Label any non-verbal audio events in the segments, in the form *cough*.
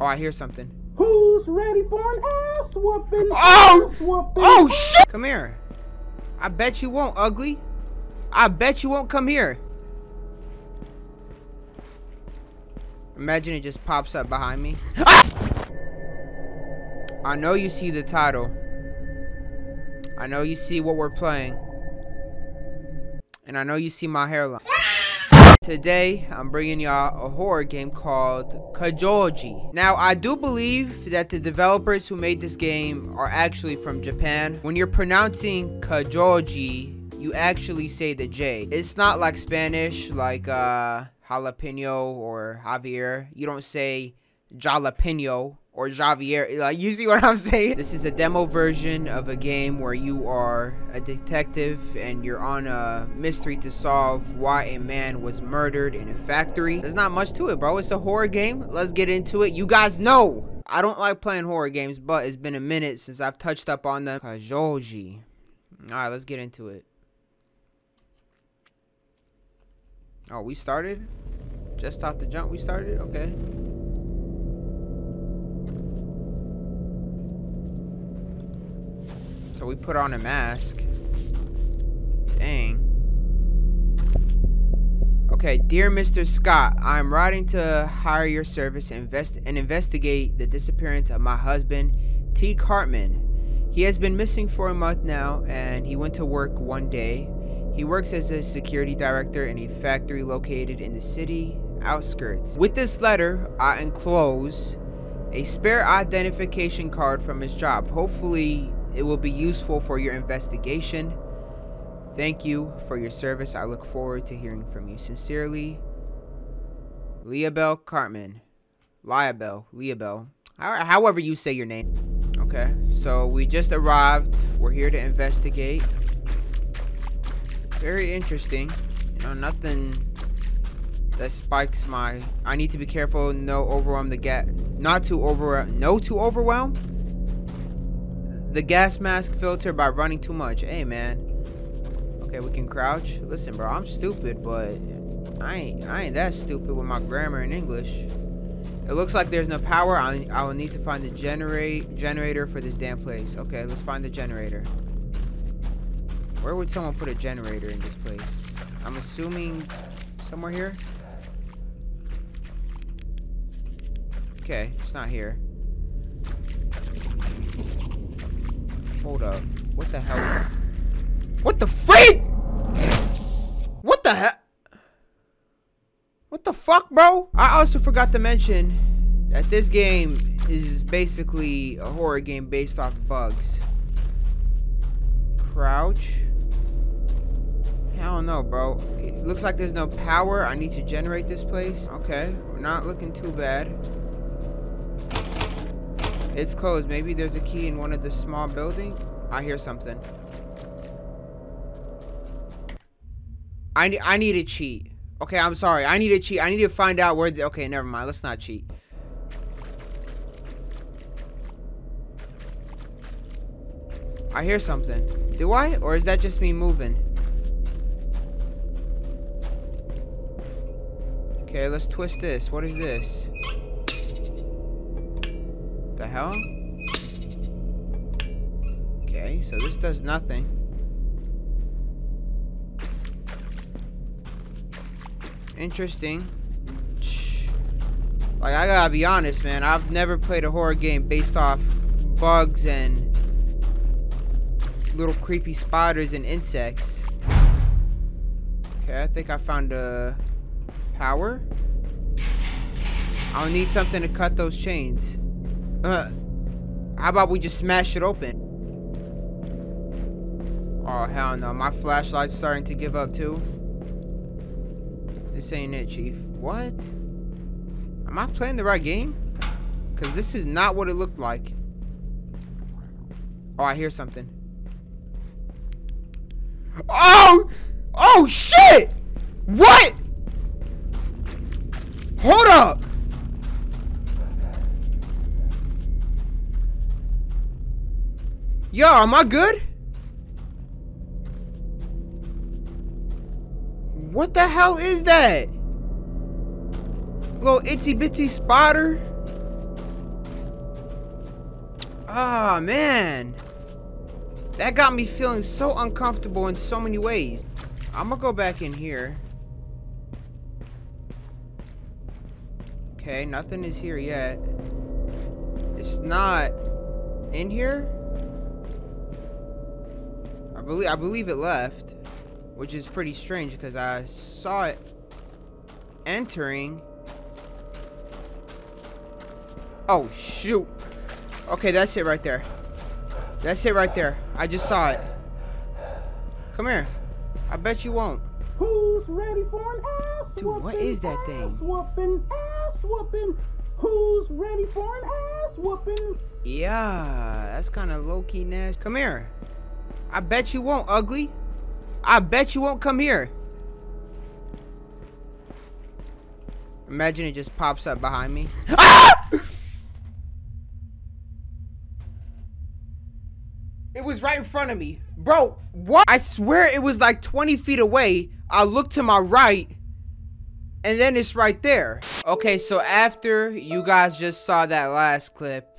Oh, I hear something. Who's ready for an ass whooping? Oh! Ass whooping. Oh, shit! Come here. I bet you won't, ugly. I bet you won't come here. Imagine it just pops up behind me. Ah! I know you see the title. I know you see what we're playing. And I know you see my hairline. Today, I'm bringing y'all a horror game called Kojouji. Now, I do believe that the developers who made this game are actually from Japan. When you're pronouncing Kojouji, you actually say the J. It's not like Spanish, like uh, jalapeno or Javier. You don't say jalapeno or Javier. Like, you see what I'm saying? This is a demo version of a game where you are a detective and you're on a mystery to solve why a man was murdered in a factory. There's not much to it, bro. It's a horror game. Let's get into it. You guys know I don't like playing horror games, but it's been a minute since I've touched up on them. Kojouji. Alright, let's get into it. Oh, we started? Just off the jump we started? Okay. So we put on a mask. Dang. Okay, dear Mr. Scott, I'm writing to hire your service and, invest and investigate the disappearance of my husband, T. Cartman. He has been missing for a month now, and he went to work one day. He works as a security director in a factory located in the city outskirts. With this letter, I enclose a spare identification card from his job. Hopefully, it will be useful for your investigation. Thank you for your service. I look forward to hearing from you. Sincerely, Leabel Cartman. Liabel, Leabel. However you say your name. Okay, so we just arrived. We're here to investigate. Very interesting. You know, nothing that spikes my... I need to be careful. No overwhelm the gas. Not to over... No to overwhelm? The gas mask filter by running too much. Hey, man. Okay, we can crouch. Listen, bro, I'm stupid, but I ain't, I ain't that stupid with my grammar in English. It looks like there's no power. I, I will need to find the generate generator for this damn place. Okay, let's find the generator. Where would someone put a generator in this place? I'm assuming somewhere here. Okay, it's not here. Hold up. What the hell? What the freak? What the hell? What the fuck, bro? I also forgot to mention that this game is basically a horror game based off bugs. Crouch. Hell no, bro. It looks like there's no power. I need to generate this place. Okay, we're not looking too bad. It's closed. Maybe there's a key in one of the small buildings. I hear something. I, need. I need a cheat. Okay, I'm sorry. I need to cheat. I need to find out where the... Okay, never mind. Let's not cheat. I hear something. Do I? Or is that just me moving? Okay, let's twist this. What is this? Hell? Okay, so this does nothing. Interesting. Like, I gotta be honest, man. I've never played a horror game based off bugs and little creepy spiders and insects. Okay, I think I found a power. I'll need something to cut those chains. Uh, how about we just smash it open? Oh, hell no. My flashlight's starting to give up, too. This ain't it, Chief. What? Am I playing the right game? Because this is not what it looked like. Oh, I hear something. Oh! Oh, shit! What? Hold up! Yo, am I good? What the hell is that? Little itsy bitsy spider? Ah, oh, man. That got me feeling so uncomfortable in so many ways. I'm gonna go back in here. Okay, nothing is here yet. It's not in here? I believe I believe it left, which is pretty strange because I saw it entering. Oh shoot. Okay, that's it right there. That's it right there. I just saw it. Come here. I bet you won't. Who's ready for an ass Dude, what is that thing? Whooping, ass whooping. Who's ready for an ass whooping? Yeah, that's kind of low-key nasty. Come here. I bet you won't, ugly. I bet you won't come here. Imagine it just pops up behind me. Ah! It was right in front of me. Bro, what? I swear it was like 20 feet away. I looked to my right and then it's right there. Okay, so after you guys just saw that last clip,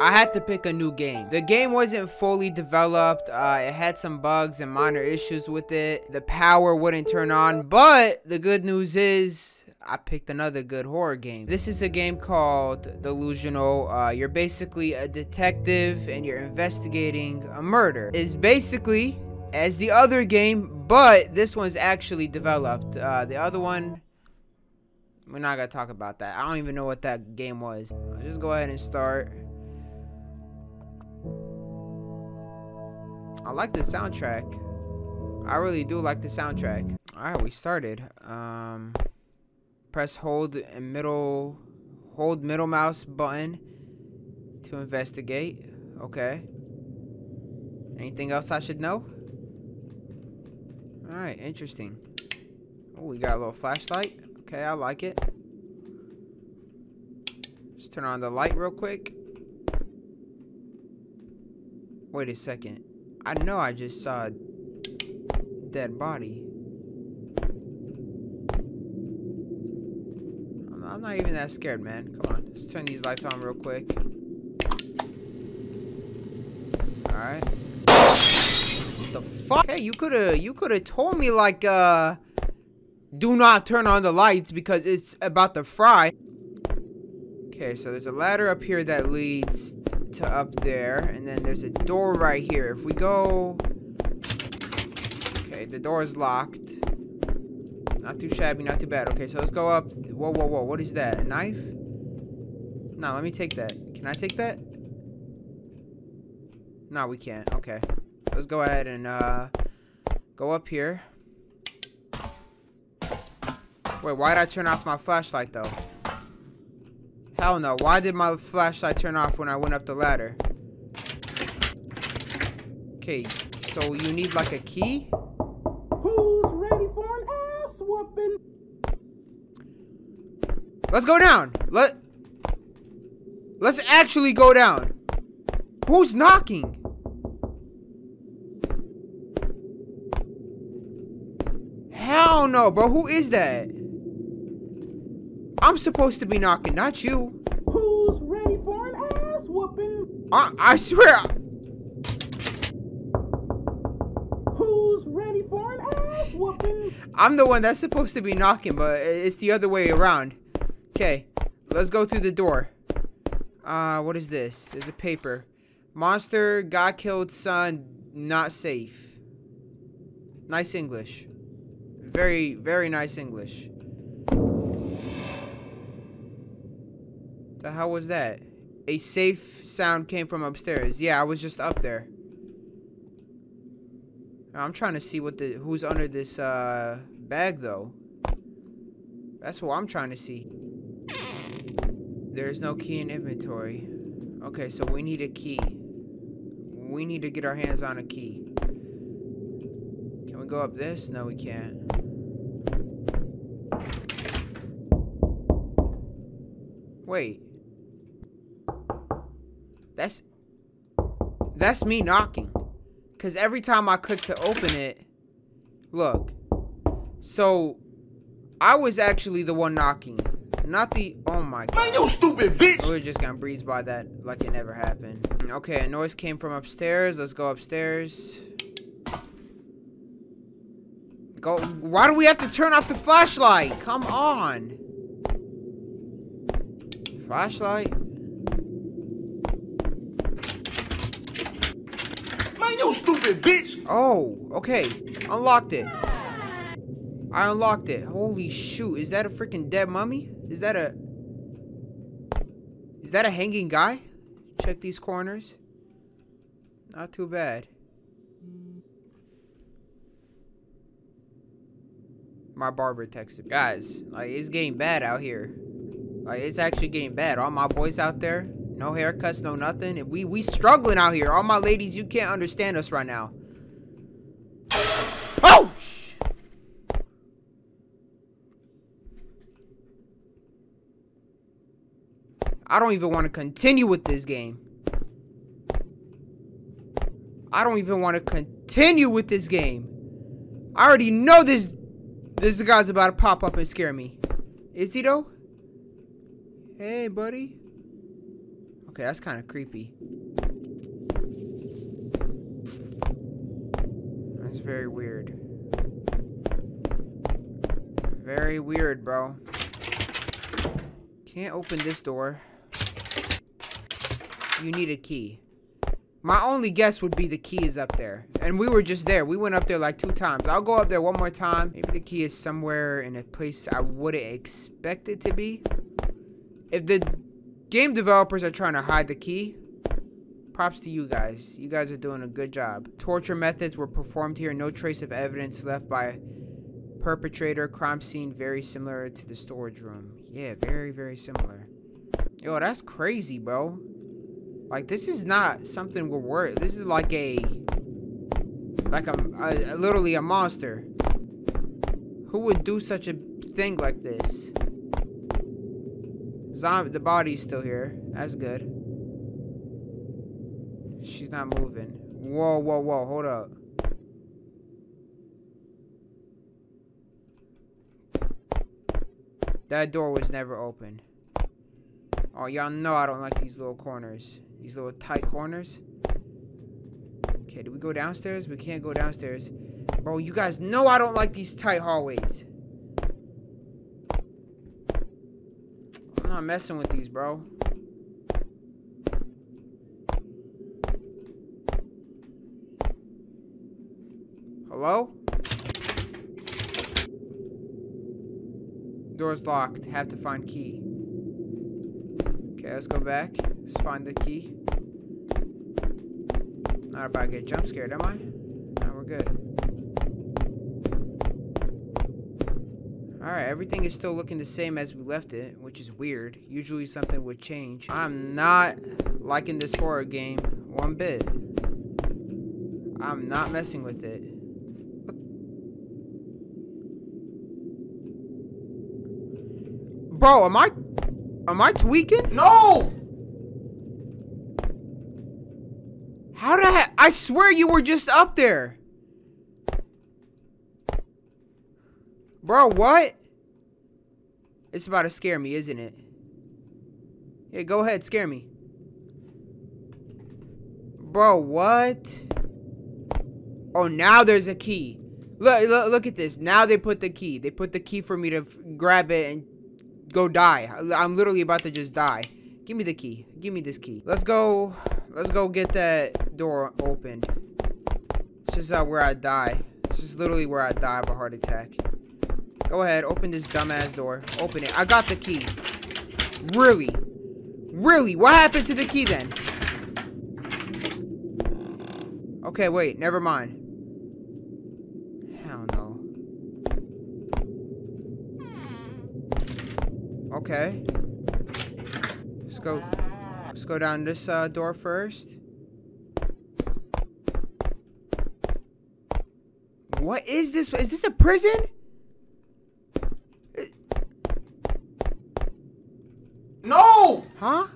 I had to pick a new game. The game wasn't fully developed. Uh, it had some bugs and minor issues with it. The power wouldn't turn on, but the good news is I picked another good horror game. This is a game called Delusional. Uh, you're basically a detective and you're investigating a murder. It's basically as the other game, but this one's actually developed. Uh, the other one we're not gonna talk about that. I don't even know what that game was. I'll just go ahead and start. I like the soundtrack. I really do like the soundtrack. Alright, we started. Um, press hold and middle, hold middle mouse button to investigate. Okay. Anything else I should know? Alright, interesting. Oh, we got a little flashlight. Okay, I like it. Just turn on the light real quick. Wait a second. I know I just saw a dead body. I'm not even that scared, man. Come on. Let's turn these lights on real quick. Alright. The fuck? Hey, you could've you could've told me like uh do not turn on the lights because it's about to fry. Okay, so there's a ladder up here that leads to up there, and then there's a door right here. If we go... Okay, the door is locked. Not too shabby, not too bad. Okay, so let's go up. Whoa, whoa, whoa. What is that? A knife? No, let me take that. Can I take that? No, we can't. Okay. Let's go ahead and uh, go up here. Wait, why did I turn off my flashlight, though? Hell no. Why did my flashlight turn off when I went up the ladder? Okay, so you need, like, a key? Who's ready for an ass whooping? Let's go down. Let... Let's actually go down. Who's knocking? Hell no, bro. Who is that? I'm supposed to be knocking, not you. Who's ready for an ass whooping? I, I swear. Who's ready for an ass whooping? I'm the one that's supposed to be knocking, but it's the other way around. Okay, let's go through the door. Uh, what is this? There's a paper. Monster got killed son not safe. Nice English. Very, very nice English. The hell was that? A safe sound came from upstairs. Yeah, I was just up there. I'm trying to see what the who's under this uh, bag though. That's what I'm trying to see. There's no key in inventory. Okay, so we need a key. We need to get our hands on a key. Can we go up this? No, we can't. Wait. That's that's me knocking. Cause every time I click to open it, look. So I was actually the one knocking, not the. Oh my god. Man, you stupid bitch! We're just gonna breeze by that like it never happened. Okay, a noise came from upstairs. Let's go upstairs. Go. Why do we have to turn off the flashlight? Come on. Flashlight. You stupid bitch! Oh, okay. Unlocked it. I unlocked it. Holy shoot. Is that a freaking dead mummy? Is that a... Is that a hanging guy? Check these corners. Not too bad. My barber texted. Guys, like, it's getting bad out here. Like, it's actually getting bad. All my boys out there, no haircuts, no nothing. And we, we struggling out here. All my ladies, you can't understand us right now. Oh! I don't even want to continue with this game. I don't even want to continue with this game. I already know this this guy's about to pop up and scare me. Is he though? Hey, buddy. Okay, that's kind of creepy. That's very weird. Very weird, bro. Can't open this door. You need a key. My only guess would be the key is up there. And we were just there. We went up there like two times. I'll go up there one more time. Maybe the key is somewhere in a place I wouldn't expect it to be. If the game developers are trying to hide the key, props to you guys. You guys are doing a good job. Torture methods were performed here. No trace of evidence left by perpetrator. Crime scene very similar to the storage room. Yeah, very, very similar. Yo, that's crazy, bro. Like, this is not something we're worried. This is like a... Like a, a, Literally a monster. Who would do such a thing like this? Zombie... The body's still here. That's good. She's not moving. Whoa, whoa, whoa. Hold up. That door was never open. Oh, y'all know I don't like these little corners. These little tight corners. Okay, do we go downstairs? We can't go downstairs. Bro, you guys know I don't like these tight hallways. I'm not messing with these, bro. Hello? Door's locked. Have to find key. Okay, let's go back. Let's find the key. Not about to get jump scared, am I? No, we're good. Alright, everything is still looking the same as we left it, which is weird. Usually something would change. I'm not liking this horror game one bit. I'm not messing with it. Bro, am I am I tweaking? No! How did I I swear you were just up there. Bro, what? It's about to scare me, isn't it? Yeah, go ahead, scare me. Bro, what? Oh, now there's a key. Look, look, look at this. Now they put the key. They put the key for me to grab it and go die. I'm literally about to just die. Give me the key. Give me this key. Let's go. Let's go get that door opened. This is uh, where I die. This is literally where I die of a heart attack. Go ahead. Open this dumbass door. Open it. I got the key. Really? Really? What happened to the key then? Okay, wait. Never mind. Hell no. Okay. Let's go. Let's go down this uh, door first. What is this? Is this a prison? No! Huh?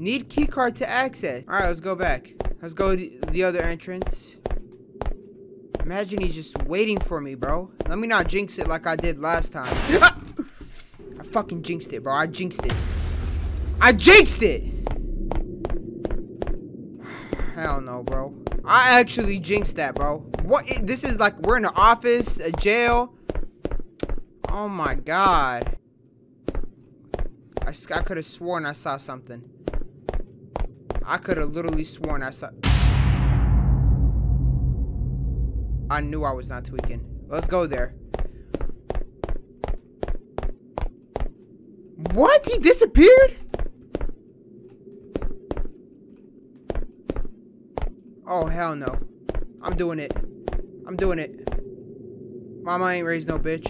Need keycard to access. Alright, let's go back. Let's go to the other entrance. Imagine he's just waiting for me, bro. Let me not jinx it like I did last time. *laughs* I fucking jinxed it, bro. I jinxed it. I jinxed it! *sighs* Hell no, bro. I actually jinxed that, bro. What? This is like, we're in an office, a jail. Oh my god. I, I could have sworn I saw something. I could have literally sworn I saw... I knew I was not tweaking. Let's go there. What? He disappeared? Oh, hell no. I'm doing it. I'm doing it. Mama ain't raised no bitch.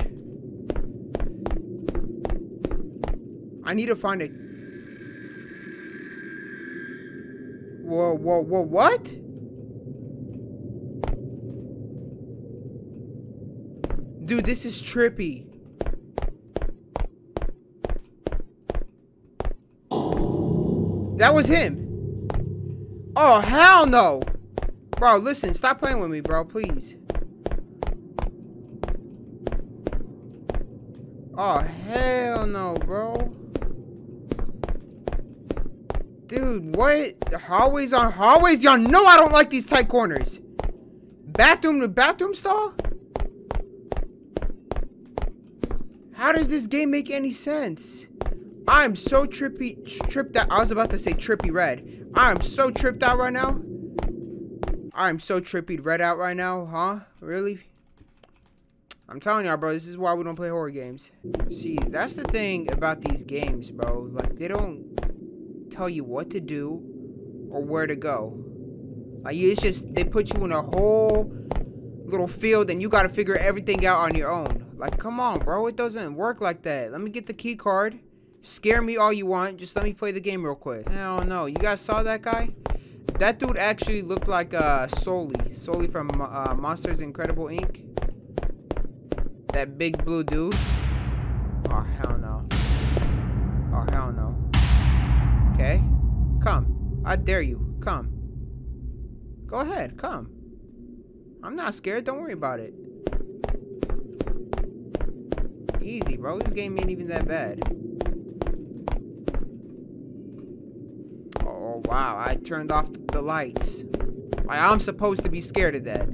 I need to find it. Whoa, whoa, whoa, what? Dude, this is trippy. That was him. Oh, hell no. Bro, listen, stop playing with me, bro, please. Oh, hell no, bro. Dude, what? Hallways on hallways? Y'all know I don't like these tight corners. Bathroom to bathroom stall? How does this game make any sense? I'm so trippy, tripped out. I was about to say trippy red. I'm so tripped out right now. I'm so trippy red out right now, huh? Really? I'm telling y'all, bro, this is why we don't play horror games. See, that's the thing about these games, bro. Like, they don't tell you what to do or where to go. Like, it's just, they put you in a whole little field and you gotta figure everything out on your own. Like, come on, bro. It doesn't work like that. Let me get the key card. Scare me all you want. Just let me play the game real quick. Hell no. You guys saw that guy? That dude actually looked like uh, Sully. Sully from uh, Monsters Incredible Inc. That big blue dude. Oh, hell no. Oh, hell no. Okay. Come. I dare you. Come. Go ahead. Come. I'm not scared. Don't worry about it. Easy, bro. This game ain't even that bad. Oh, wow, I turned off the lights. I'm supposed to be scared of that.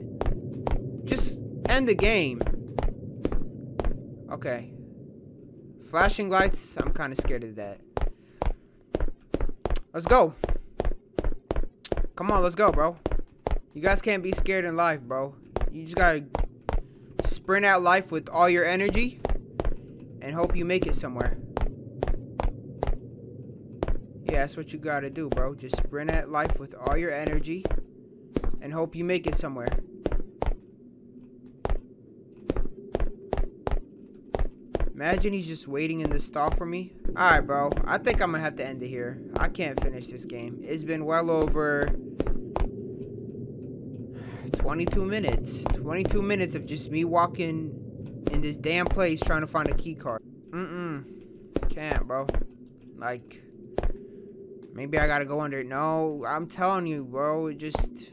Just end the game. Okay. Flashing lights, I'm kind of scared of that. Let's go. Come on, let's go, bro. You guys can't be scared in life, bro. You just gotta sprint out life with all your energy and hope you make it somewhere. Yeah, that's what you gotta do, bro. Just sprint at life with all your energy and hope you make it somewhere. Imagine he's just waiting in the stall for me. Alright, bro. I think I'm gonna have to end it here. I can't finish this game. It's been well over 22 minutes. 22 minutes of just me walking in this damn place trying to find a key card. Mm-mm. Can't, bro. Like... Maybe I gotta go under it. No, I'm telling you, bro. Just...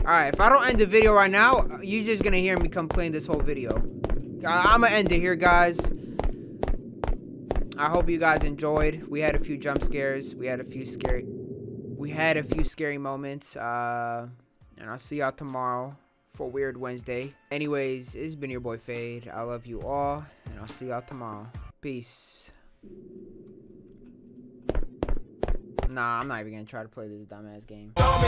Alright, if I don't end the video right now, you're just gonna hear me complain this whole video. I'm gonna end it here, guys. I hope you guys enjoyed. We had a few jump scares. We had a few scary. We had a few scary moments. Uh, and I'll see y'all tomorrow for Weird Wednesday. Anyways, it's been your boy Fade. I love you all, and I'll see y'all tomorrow. Peace. Nah, I'm not even gonna try to play this dumbass game. Don't